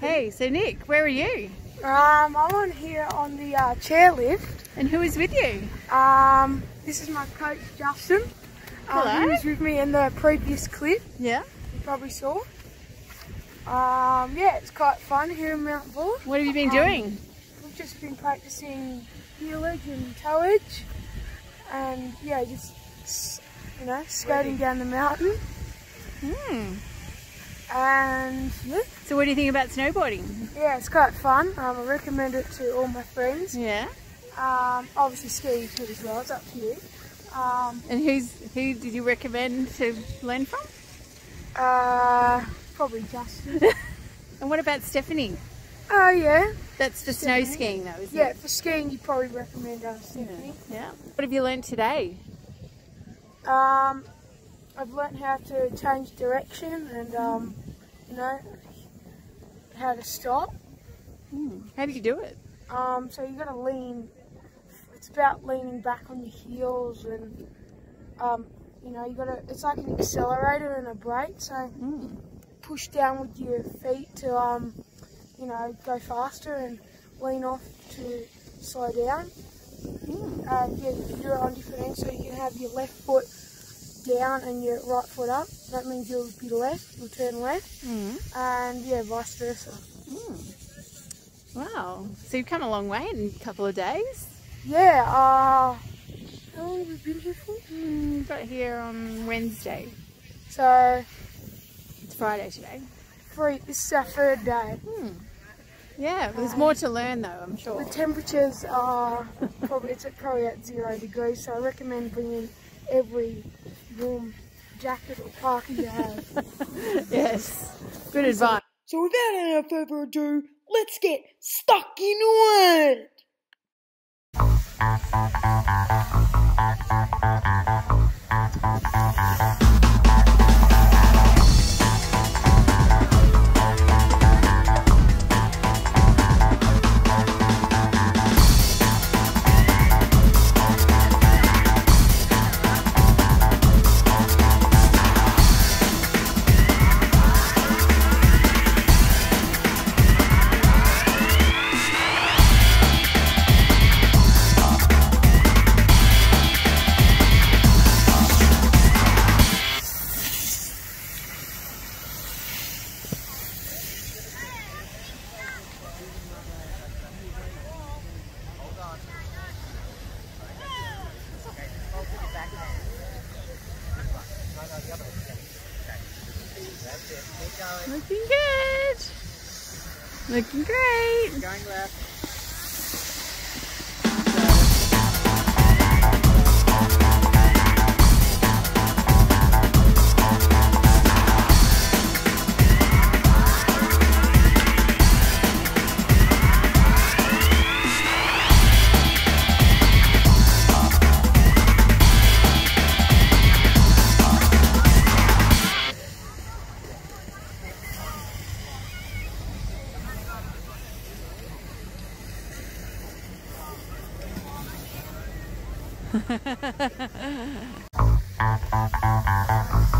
Hey, so Nick, where are you? Um, I'm on here on the uh, chairlift. And who is with you? Um, this is my coach Justin. Um, Hello. he was with me in the previous clip. Yeah. You probably saw. Um, yeah, it's quite fun here in Mount Buller. What have you been Um, doing? We've just been practicing heel edge and toe edge, and yeah, just you know skating down the mountain. Hmm. And yeah, So what do you think about snowboarding? yeah, it's quite fun. Um, I recommend it to all my friends. Yeah. Um, obviously skiing too as well. It's up to you. Um, And who's who did you recommend to learn from? uh, probably Justin. And what about Stephanie? Oh yeah, That's for snow skiing though, isn't yeah. it? For skiing, you probably recommend uh, Stephanie. Yeah. What have you learned today? Um, I've learned how to change direction and um, you know how to stop. Hmm. How do you do it? Um, so you've got to lean. It's about leaning back on your heels and um, you know you got to. It's like an accelerator and a brake. So Hmm. Push down with your feet to um, you know go faster and lean off to slow down. Hmm. And yeah, you can do it on different ends. So you can have your left foot down and your right foot up. That means you'll be left. You'll turn left, Hmm. and yeah, vice versa. Hmm. Wow. So you've come a long way in a couple of days. Yeah. Uh, how long have we been here for? Hmm. Got here on Wednesday. So Friday today. three. This is our third day. Hmm. Yeah, there's more to learn though, I'm sure. The temperatures are probably it's at probably at zero degrees. So I recommend bringing every warm jacket or parka you have. yes. Good advice. so without any further ado, let's get stuck into it. Looking good. Looking great. Going left. Ha ha ha ha ha!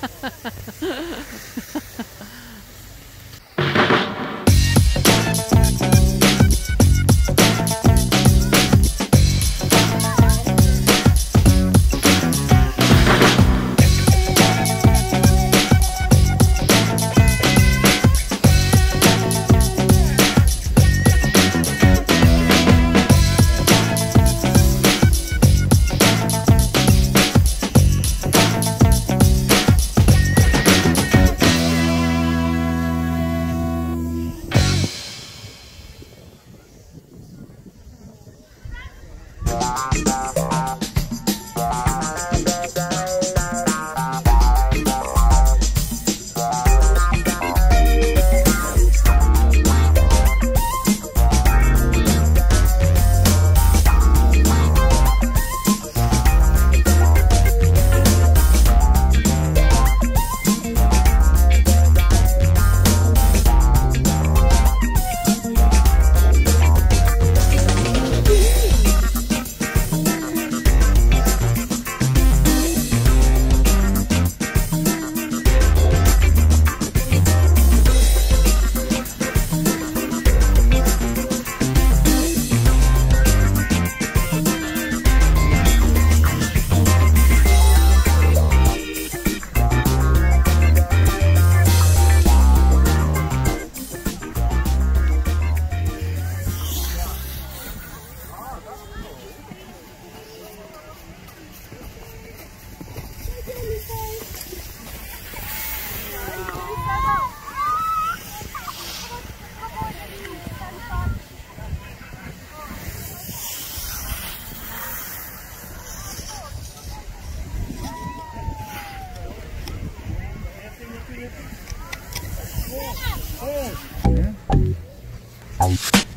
out.